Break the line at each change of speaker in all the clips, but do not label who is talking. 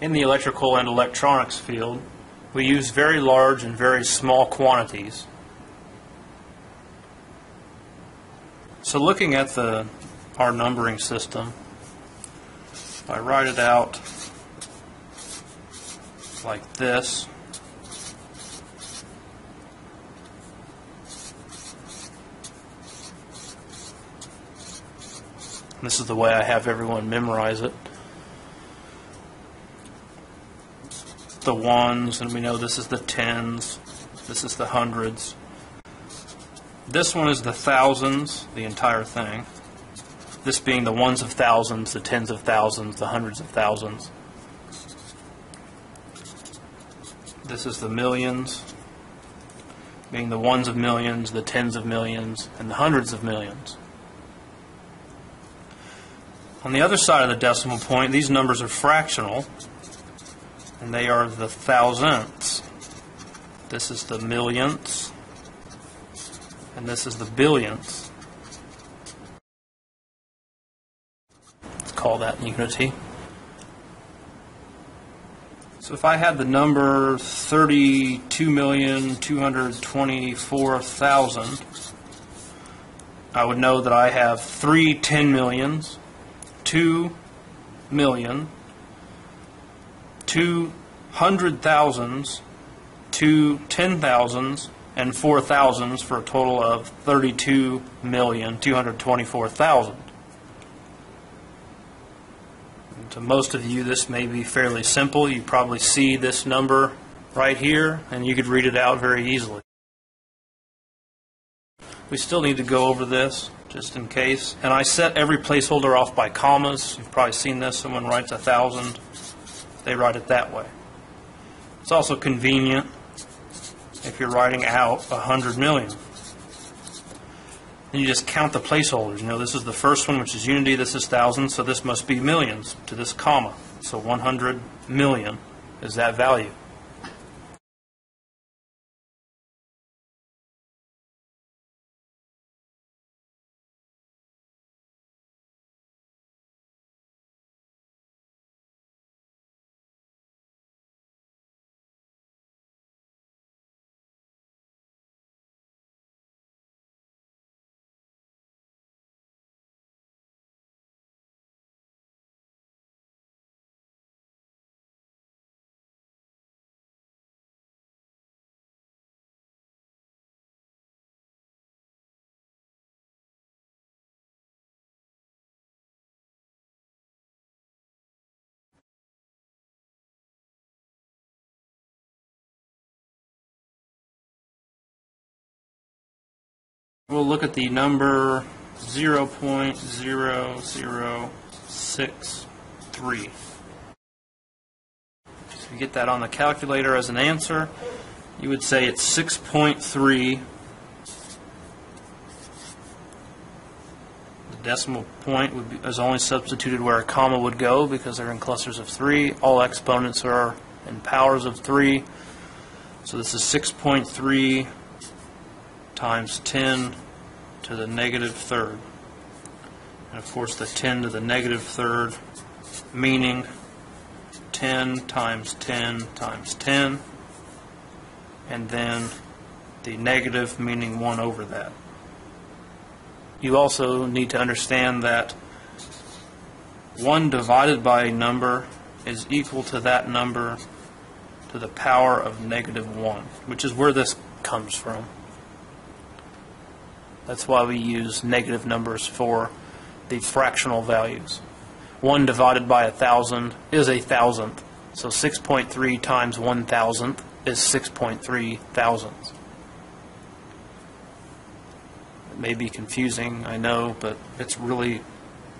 In the electrical and electronics field, we use very large and very small quantities. So looking at the, our numbering system, I write it out like this, this is the way I have everyone memorize it. The ones, and we know this is the tens, this is the hundreds. This one is the thousands, the entire thing. This being the ones of thousands, the tens of thousands, the hundreds of thousands. This is the millions, being the ones of millions, the tens of millions, and the hundreds of millions. On the other side of the decimal point, these numbers are fractional, and they are the thousandths. This is the millionths, and this is the billionths. Let's call that unity. So if I had the number 32,224,000, I would know that I have three 10 millions, two million, two hundred thousands, two ten thousands, and four thousands for a total of thirty-two million, two hundred twenty-four thousand. To most of you, this may be fairly simple. You probably see this number right here, and you could read it out very easily. We still need to go over this, just in case. And I set every placeholder off by commas. You've probably seen this. Someone writes a thousand, they write it that way. It's also convenient if you're writing out a hundred million. Then you just count the placeholders. You know, this is the first one, which is unity. This is thousands, so this must be millions to this comma. So 100 million is that value. We'll look at the number 0.0063. So you get that on the calculator as an answer. You would say it's 6.3. The decimal point would be, is only substituted where a comma would go because they're in clusters of 3. All exponents are in powers of 3. So this is 6.3 times 10 to the negative third. And of course, the 10 to the negative third, meaning 10 times 10 times 10, and then the negative meaning 1 over that. You also need to understand that 1 divided by a number is equal to that number to the power of negative 1, which is where this comes from. That's why we use negative numbers for the fractional values. 1 divided by a thousand is a thousandth. So 6.3 times 1 thousandth is 6.3 thousandths. It may be confusing, I know, but it's really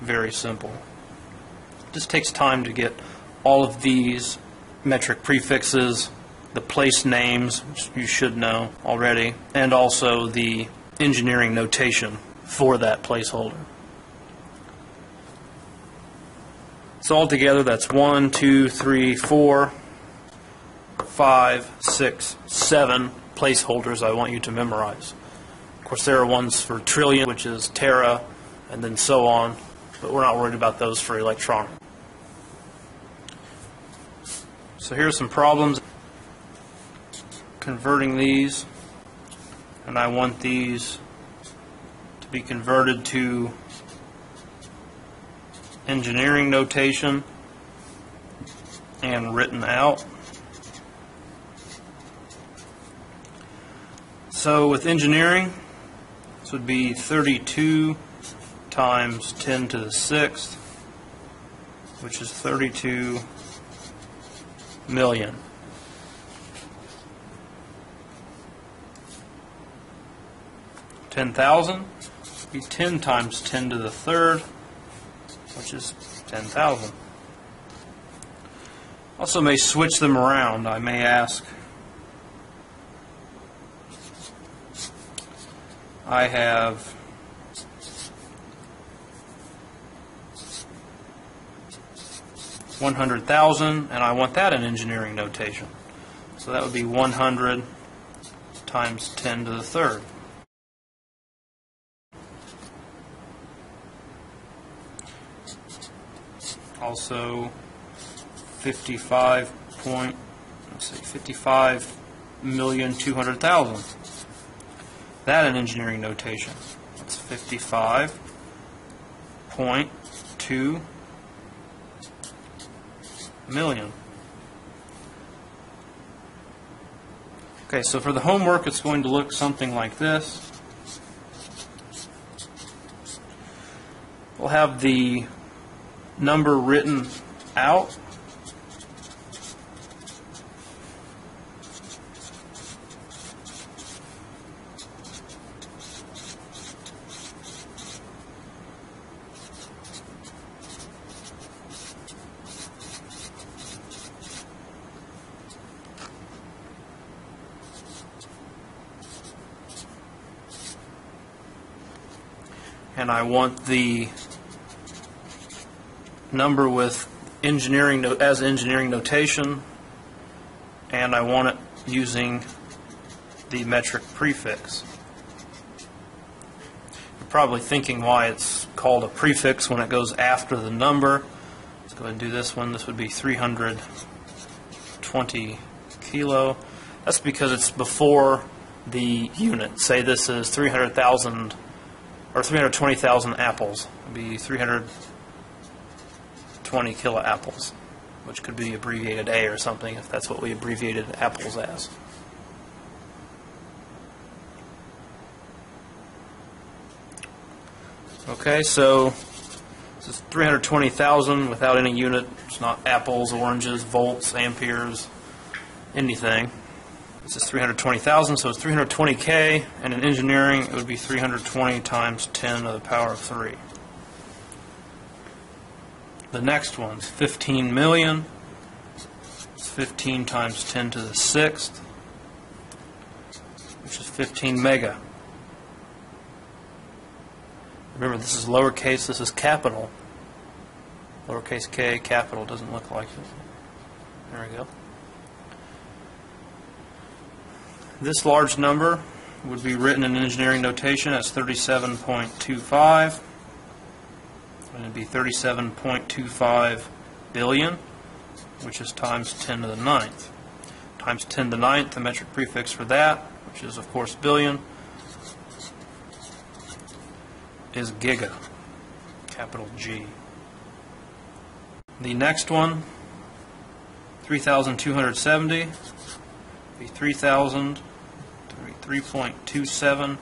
very simple. It just takes time to get all of these metric prefixes, the place names, you should know already, and also the engineering notation for that placeholder. So altogether, that's one, two, three, four, five, six, seven placeholders I want you to memorize. Of course, there are ones for trillion, which is tera, and then so on, but we're not worried about those for electronic. So here's some problems converting these, and I want these to be converted to engineering notation and written out. So with engineering, this would be 32 times 10 to the sixth, which is 32 million. Ten thousand be ten times ten to the third, which is ten thousand. Also may switch them around. I may ask. I have one hundred thousand, and I want that in engineering notation. So that would be one hundred times ten to the third. Also, fifty-five point, let's see, fifty-five million two hundred thousand. That in engineering notation. That's fifty-five point two million. Okay, so for the homework, it's going to look something like this. We'll have the number written out. And I want the number with engineering as engineering notation, and I want it using the metric prefix. You're probably thinking why it's called a prefix when it goes after the number. Let's go ahead and do this one. This would be 320 kilo. That's because it's before the unit. Say this is 300,000 or 320,000 apples. It'd be 300. 20 kilo apples, which could be abbreviated A or something if that's what we abbreviated apples as. Okay, so this is 320,000 without any unit. It's not apples, oranges, volts, amperes, anything. This is 320,000, so it's 320K, and in engineering it would be 320 times 10 to the power of 3. The next one's 15 million. It's 15 times 10 to the sixth, which is 15 mega. Remember, this is lowercase, this is capital. Lowercase k, capital doesn't look like it. There we go. This large number would be written in engineering notation as 37.25 it'd be 37.25 billion, which is times 10 to the ninth. Times 10 to the ninth, the metric prefix for that, which is of course billion, is giga, capital G. The next one, 3,270, be 3,000, 3.27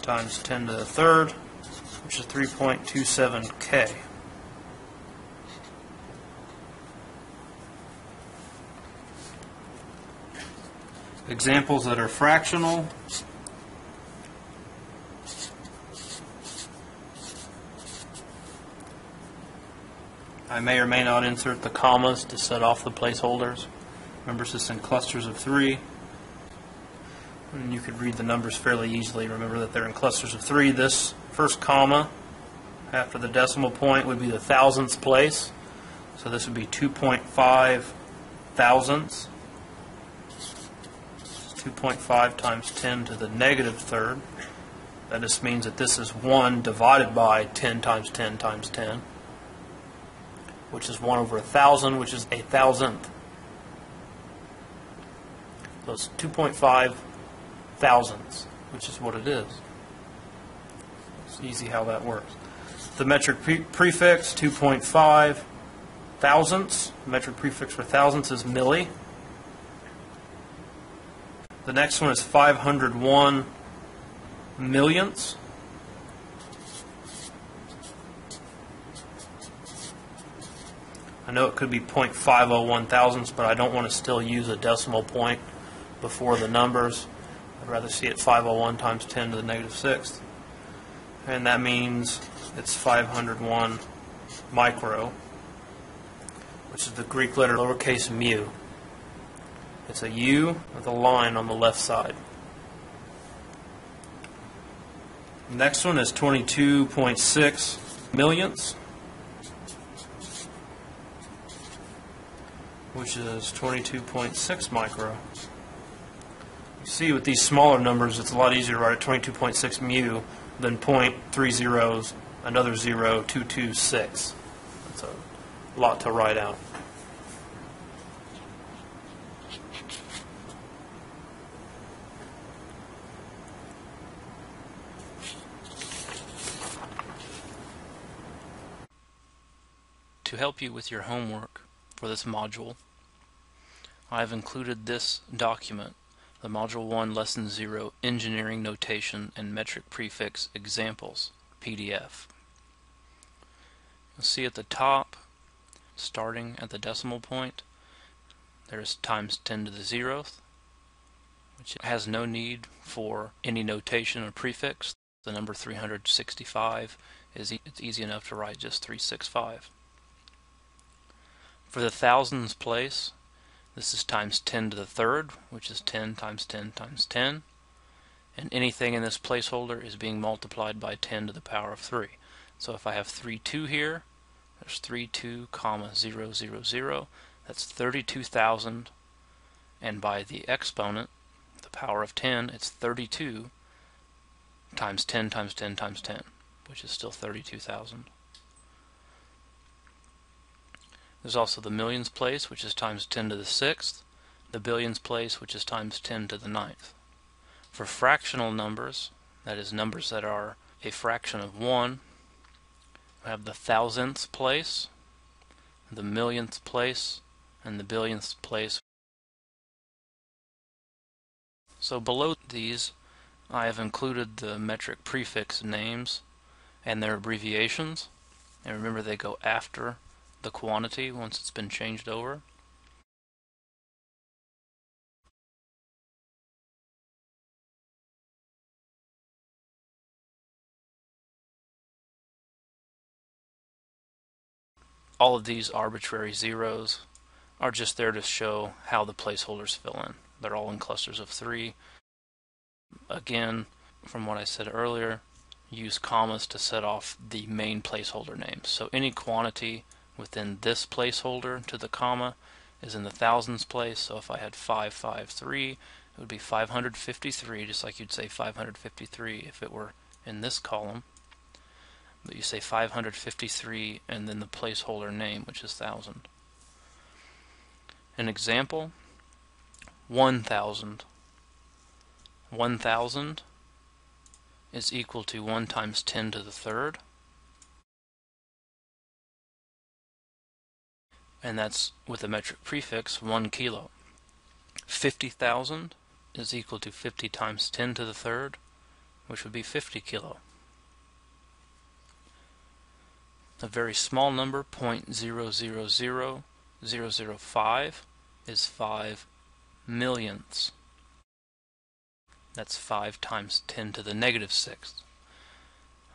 times 10 to the third, which is 3.27K. Examples that are fractional. I may or may not insert the commas to set off the placeholders. Remember, this is in clusters of three. And you could read the numbers fairly easily. Remember that they're in clusters of three. This first comma after the decimal point would be the thousandths place. So this would be 2.5 thousandths. 2.5 times 10 to the negative third. That just means that this is 1 divided by 10 times 10 times 10, which is 1 over a thousand, which is a thousandth. those 2.5 thousandths, which is what it is. Easy how that works. The metric pre- prefix, 2.5 thousandths. The Metric prefix for thousandths is milli. The next one is 501 millionths. I know it could be 0.501 thousandths, but I don't want to still use a decimal point before the numbers. I'd rather see it 501 times 10 to the negative sixth. And that means it's 501 micro, which is the Greek letter lowercase mu. It's a U with a line on the left side. Next one is 22.6 millionths, which is 22.6 micro. You see, with these smaller numbers, it's a lot easier to write 22.6 mu than 0.30, another 0, 226. That's a lot to write out. To help you with your homework for this module, I have included this document, the Module 1 Lesson 0 Engineering Notation and Metric Prefix Examples PDF. You'll see at the top, starting at the decimal point, there's times 10 to the zeroth, which has no need for any notation or prefix. The number 365 is e it's easy enough to write just 365. For the thousands place, this is times 10 to the third, which is 10 times 10 times 10. And anything in this placeholder is being multiplied by 10 to the power of 3. So if I have 3, 2 here, there's 3, 2, comma, 0, 0, 0. That's 32,000. And by the exponent, the power of 10, it's 32 times 10 times 10 times 10, which is still 32,000. There's also the millions place, which is times 10 to the sixth, the billions place, which is times 10 to the ninth. For fractional numbers, that is numbers that are a fraction of 1, we have the thousandth place, the millionth place, and the billionth place. So below these, I have included the metric prefix names and their abbreviations. And remember they go after the quantity once it's been changed over. All of these arbitrary zeros are just there to show how the placeholders fill in. They're all in clusters of three. Again, from what I said earlier, use commas to set off the main placeholder names. So any quantity within this placeholder to the comma is in the thousands place. So if I had 553, it would be 553, just like you'd say 553 if it were in this column. But you say 553 and then the placeholder name, which is 1000. An example 1000. 1000 is equal to 1 times 10 to the third. And that's with a metric prefix 1 kilo. 50,000 is equal to 50 times 10 to the third, which would be 50 kilo. A very small number, 0.000005, is 5 millionths. That's 5 times 10 to the negative sixth.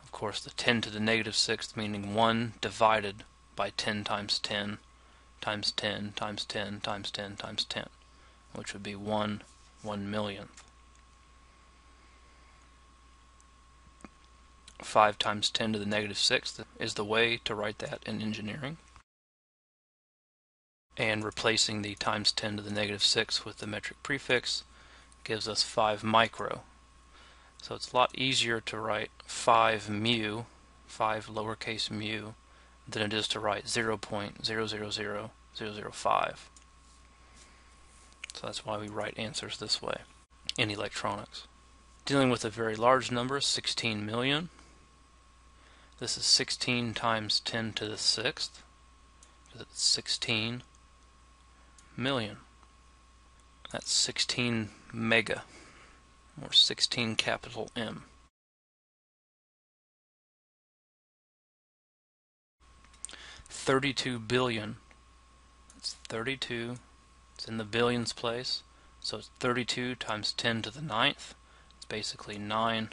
Of course, the 10 to the negative sixth meaning 1 divided by 10 times 10 times 10 times 10 times 10 times 10, which would be 1 one millionth. 5 times 10 to the negative negative sixth is the way to write that in engineering. And replacing the times 10 to the negative 6 with the metric prefix gives us 5 micro. So it's a lot easier to write 5 mu, 5 lowercase mu, than it is to write 0.000005. So that's why we write answers this way in electronics. Dealing with a very large number, 16 million. This is 16 times 10 to the 6th. That's 16 million. That's 16 mega, or 16 capital M. Thirty-two billion. It's thirty-two. It's in the billions place, so it's thirty-two times ten to the ninth. It's basically nine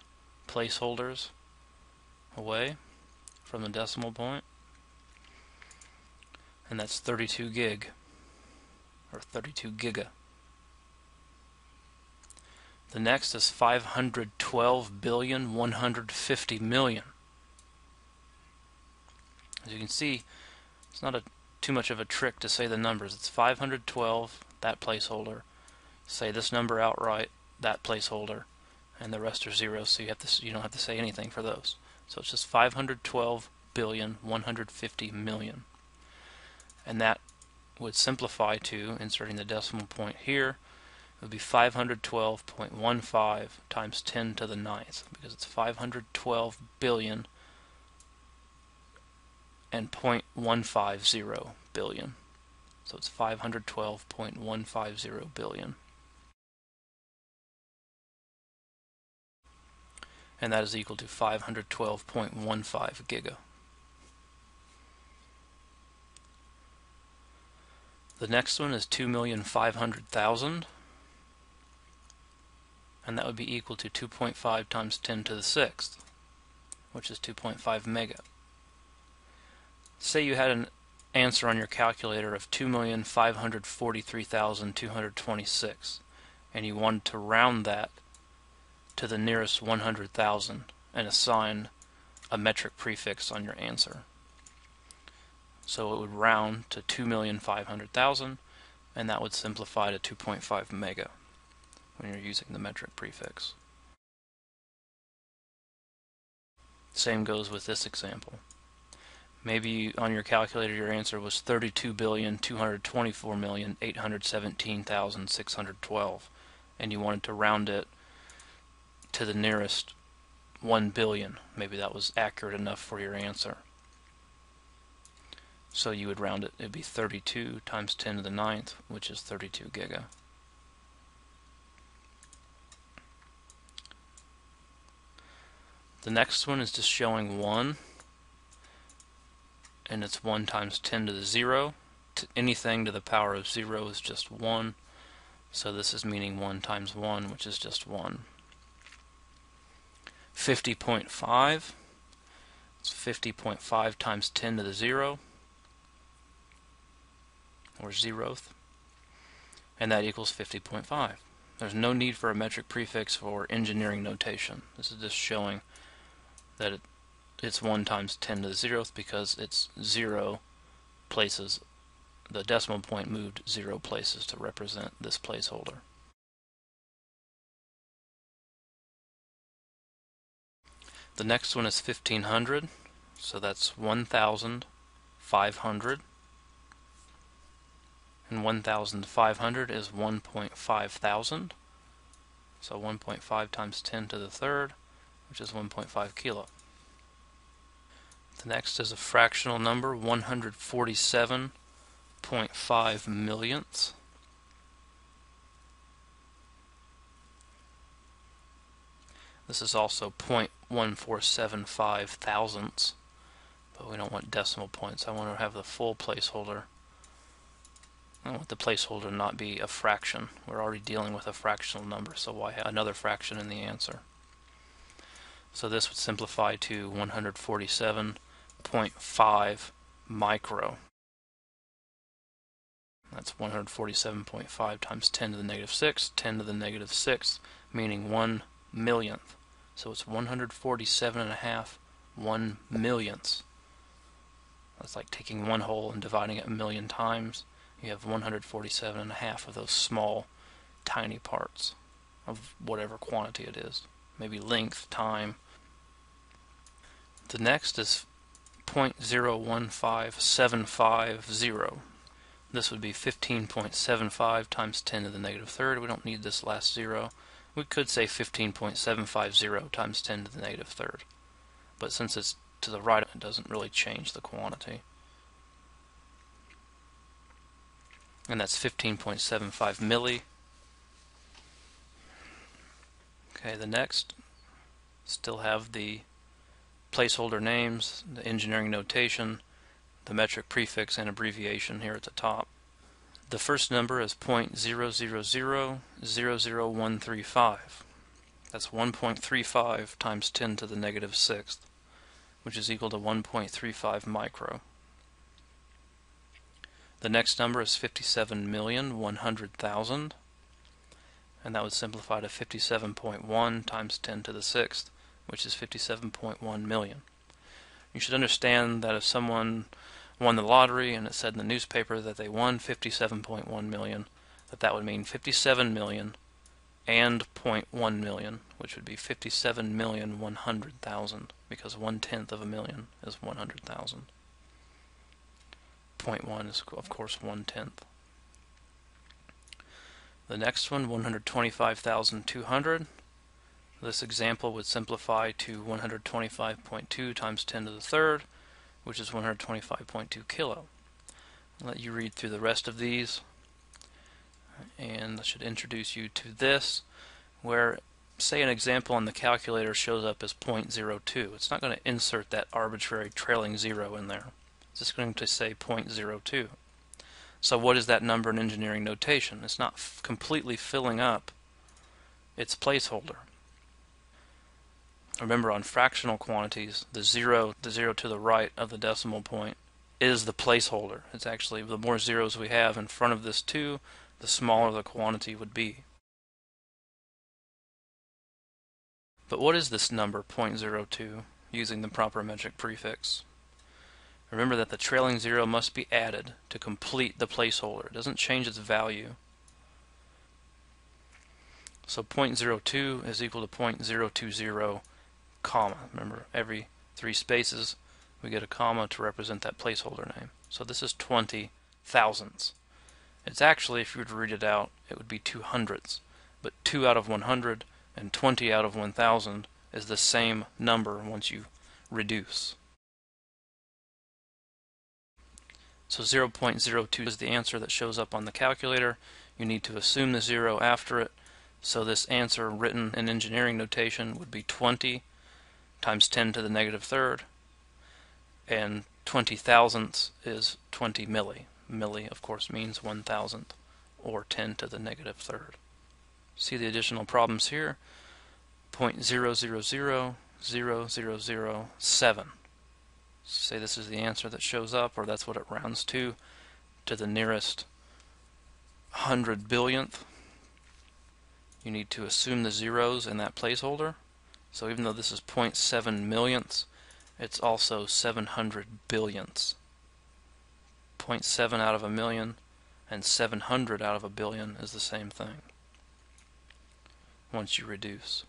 placeholders away from the decimal point. and that's thirty-two gig, or thirty-two giga. The next is 512 billion 150 million. As you can see, it's not a too much of a trick to say the numbers. It's 512, that placeholder. Say this number outright, that placeholder, and the rest are zeros, so you have to you don't have to say anything for those. So it's just 512 billion 150 million. And that would simplify to inserting the decimal point here It would be 512.15 times 10 to the ninth because it's 512 billion and 0.150 billion. So it's 512.150 billion. And that is equal to 512.15 giga. The next one is 2,500,000 and that would be equal to 2.5 times 10 to the sixth, which is 2.5 mega. Say you had an answer on your calculator of 2,543,226, and you wanted to round that to the nearest 100,000 and assign a metric prefix on your answer. So it would round to 2,500,000, and that would simplify to 2.5 mega when you're using the metric prefix. Same goes with this example. Maybe on your calculator your answer was 32,224,817,612 and you wanted to round it to the nearest 1 billion. Maybe that was accurate enough for your answer. So you would round it, it would be 32 times 10 to the ninth, which is 32 giga. The next one is just showing 1, and it's 1 times 10 to the 0. To anything to the power of 0 is just 1, so this is meaning 1 times 1, which is just 1. 50.5, it's 50.5 times 10 to the 0, or zeroth, and that equals 50.5. There's no need for a metric prefix for engineering notation. This is just showing that it, it's 1 times 10 to the zeroth because it's 0 places, the decimal point moved 0 places to represent this placeholder. The next one is 1500, so that's 1,500. And 1,500 is 1.5 thousand. So 1.5 times 10 to the third which is 1.5 kilo. The next is a fractional number, 147.5 millionths. This is also 0.1475 thousandths, but we don't want decimal points. I want to have the full placeholder. I want the placeholder not be a fraction. We're already dealing with a fractional number, so why another fraction in the answer? So this would simplify to 147.5 micro. That's 147.5 times 10 to the negative 6, 10 to the negative 6, meaning 1 millionth. So it's 147 and a half 1 millionths. That's like taking one whole and dividing it a million times. You have 147 and a half of those small, tiny parts of whatever quantity it is. Maybe length, time, the next is 0.015750. This would be 15.75 times 10 to the negative third. We don't need this last zero. We could say 15.750 times 10 to the negative third. But since it's to the right, it doesn't really change the quantity. And that's 15.75 milli. Okay, the next, still have the placeholder names, the engineering notation, the metric prefix and abbreviation here at the top. The first number is 0.0000135. That's 1.35 times 10 to the negative sixth, which is equal to 1.35 micro. The next number is 57,100,000, and that would simplify to 57.1 times 10 to the sixth, which is 57.1 million. You should understand that if someone won the lottery and it said in the newspaper that they won 57.1 million, that that would mean 57 million and 0.1 million, which would be 57 million 100,000, because one tenth of a million is 100,000. 0.1 is, of course, one tenth. The next one, 125,200. This example would simplify to 125.2 times 10 to the third, which is 125.2 kilo. I'll let you read through the rest of these and I should introduce you to this where say an example on the calculator shows up as 0.02 it's not going to insert that arbitrary trailing zero in there. It's just going to say 0.02 so what is that number in engineering notation? It's not completely filling up its placeholder Remember on fractional quantities, the zero, the zero to the right of the decimal point is the placeholder. It's actually, the more zeros we have in front of this 2, the smaller the quantity would be. But what is this number, 0.02, using the proper metric prefix? Remember that the trailing zero must be added to complete the placeholder. It doesn't change its value. So 0.02 is equal to 0.020 comma. Remember, every three spaces we get a comma to represent that placeholder name. So this is 20 thousandths. It's actually, if you were to read it out, it would be two hundredths. But 2 out of 100 and 20 out of 1000 is the same number once you reduce. So 0.02 is the answer that shows up on the calculator. You need to assume the zero after it. So this answer written in engineering notation would be 20 times 10 to the negative third, and 20 thousandths is 20 milli. Milli, of course, means one thousandth, or 10 to the negative third. See the additional problems here? 0.000007. Say this is the answer that shows up, or that's what it rounds to, to the nearest hundred billionth. You need to assume the zeros in that placeholder. So even though this is 0.7 millionths, it's also 700 billionths. 0.7 out of a million and 700 out of a billion is the same thing once you reduce.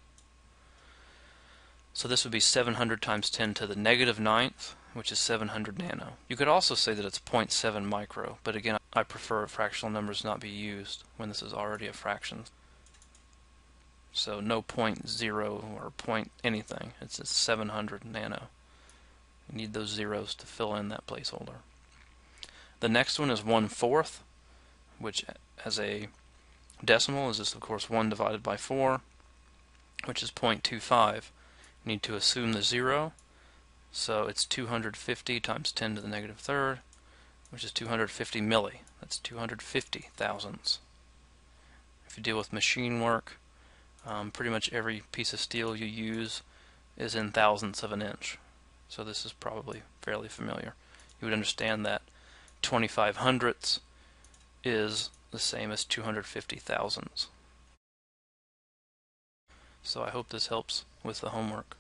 So this would be 700 times 10 to the negative ninth, which is 700 nano. You could also say that it's 0.7 micro, but again, I prefer fractional numbers not be used when this is already a fraction. So no point zero or point anything. It's a 700 nano. You need those zeros to fill in that placeholder. The next one is one fourth, which as a decimal is just of course 1 divided by 4, which is 0.25. You need to assume the zero, so it's 250 times 10 to the negative third, which is 250 milli. That's 250 thousandths. If you deal with machine work, um, pretty much every piece of steel you use is in thousandths of an inch. So this is probably fairly familiar. You would understand that 25 hundredths is the same as 250 thousandths. So I hope this helps with the homework.